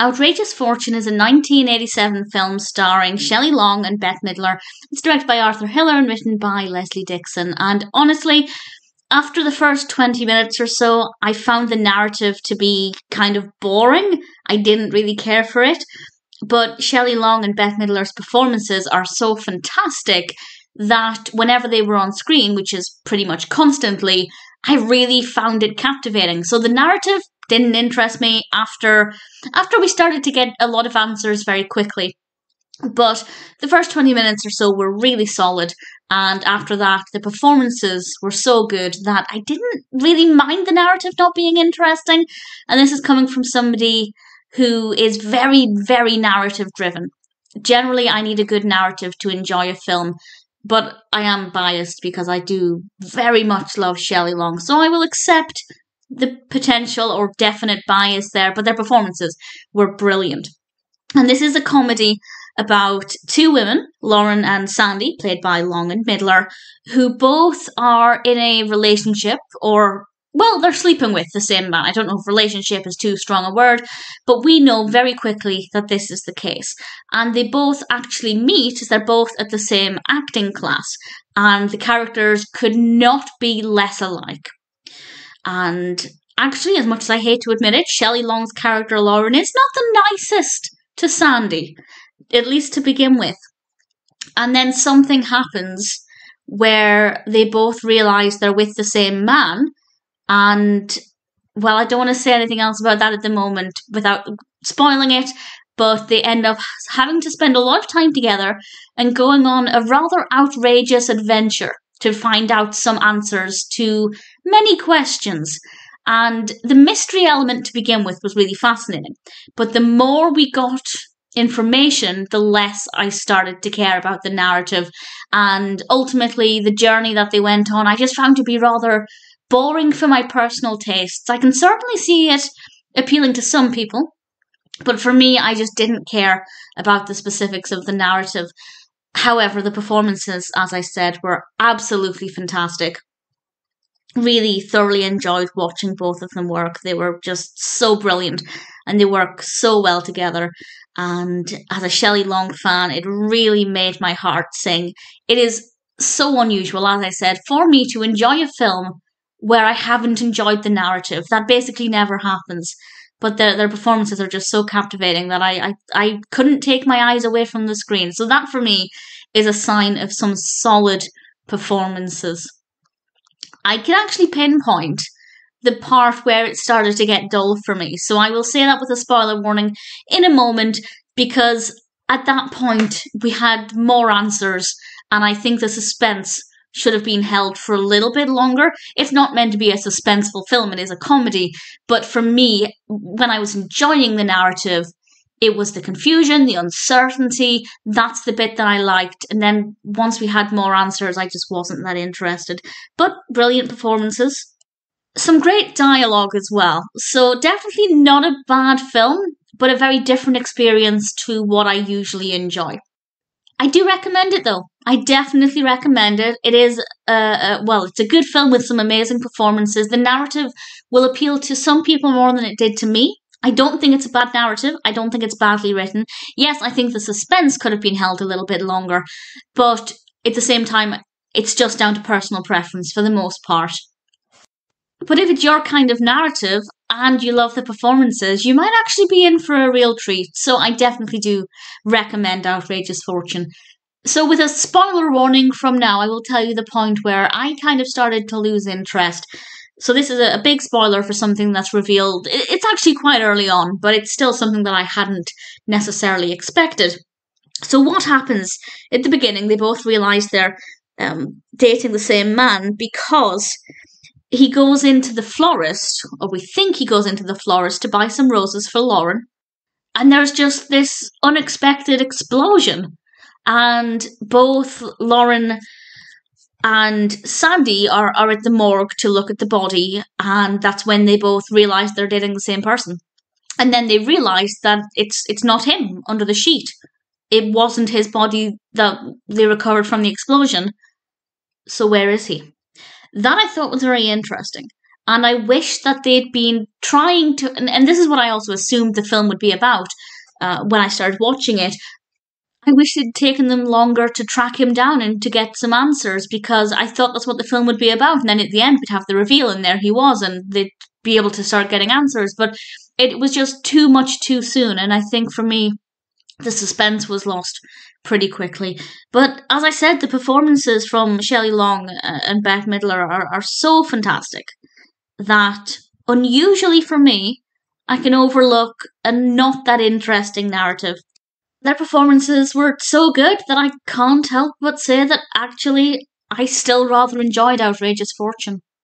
Outrageous Fortune is a 1987 film starring Shelley Long and Bette Midler. It's directed by Arthur Hiller and written by Leslie Dixon. And honestly, after the first 20 minutes or so, I found the narrative to be kind of boring. I didn't really care for it. But Shelley Long and Bette Midler's performances are so fantastic that whenever they were on screen, which is pretty much constantly, I really found it captivating. So the narrative didn't interest me after after we started to get a lot of answers very quickly. But the first 20 minutes or so were really solid, and after that, the performances were so good that I didn't really mind the narrative not being interesting. And this is coming from somebody who is very, very narrative driven. Generally, I need a good narrative to enjoy a film, but I am biased because I do very much love Shelley Long, so I will accept the potential or definite bias there, but their performances were brilliant. And this is a comedy about two women, Lauren and Sandy, played by Long and Midler, who both are in a relationship or well, they're sleeping with the same man. I don't know if relationship is too strong a word, but we know very quickly that this is the case. And they both actually meet as they're both at the same acting class, and the characters could not be less alike. And actually, as much as I hate to admit it, Shelley Long's character Lauren is not the nicest to Sandy, at least to begin with. And then something happens where they both realize they're with the same man and well, I don't want to say anything else about that at the moment without spoiling it, but they end up having to spend a lot of time together and going on a rather outrageous adventure to find out some answers to many questions. And the mystery element to begin with was really fascinating. But the more we got information, the less I started to care about the narrative. And ultimately, the journey that they went on, I just found to be rather boring for my personal tastes. I can certainly see it appealing to some people, but for me, I just didn't care about the specifics of the narrative. However, the performances, as I said, were absolutely fantastic. Really thoroughly enjoyed watching both of them work. They were just so brilliant and they work so well together. And as a Shelley Long fan, it really made my heart sing. It is so unusual, as I said, for me to enjoy a film where I haven't enjoyed the narrative. That basically never happens. But their their performances are just so captivating that I, I I couldn't take my eyes away from the screen. So that for me is a sign of some solid performances. I can actually pinpoint the part where it started to get dull for me. So I will say that with a spoiler warning in a moment because at that point we had more answers and I think the suspense should have been held for a little bit longer. It's not meant to be a suspenseful film, it is a comedy. But for me, when I was enjoying the narrative, it was the confusion, the uncertainty. That's the bit that I liked. And then once we had more answers, I just wasn't that interested. But brilliant performances. Some great dialogue as well. So definitely not a bad film, but a very different experience to what I usually enjoy. I do recommend it though. I definitely recommend it. It is, uh, uh, well, it's a good film with some amazing performances. The narrative will appeal to some people more than it did to me. I don't think it's a bad narrative. I don't think it's badly written. Yes, I think the suspense could have been held a little bit longer, but at the same time, it's just down to personal preference for the most part. But if it's your kind of narrative and you love the performances, you might actually be in for a real treat. So I definitely do recommend Outrageous Fortune. So, with a spoiler warning from now, I will tell you the point where I kind of started to lose interest. So, this is a, big spoiler for something that's revealed. It's actually quite early on, but it's still something that I hadn't necessarily expected. So, what happens at the beginning? They both realize they're um, dating the same man because he goes into the florist, or we think he goes into the florist to buy some roses for Lauren. And there's just this unexpected explosion. And both Lauren and Sandy are, are at the morgue to look at the body, and that's when they both realise they're dating the same person. And then they realise that it's it's not him under the sheet. It wasn't his body that they recovered from the explosion. So where is he? That I thought was very interesting. And I wish that they'd been trying to, and, and this is what I also assumed the film would be about uh, when I started watching it. I wish it'd taken them longer to track him down and to get some answers because I thought that's what the film would be about. And then at the end, we'd have the reveal, and there he was, and they'd be able to start getting answers. But it was just too much too soon. And I think for me, the suspense was lost pretty quickly. But as I said, the performances from Shelley Long uh, and Bette Midler are, are so fantastic that unusually for me, I can overlook a not that interesting narrative. Their performances were so good that I can't help but say that actually I still rather enjoyed Outrageous Fortune.